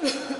Yeah.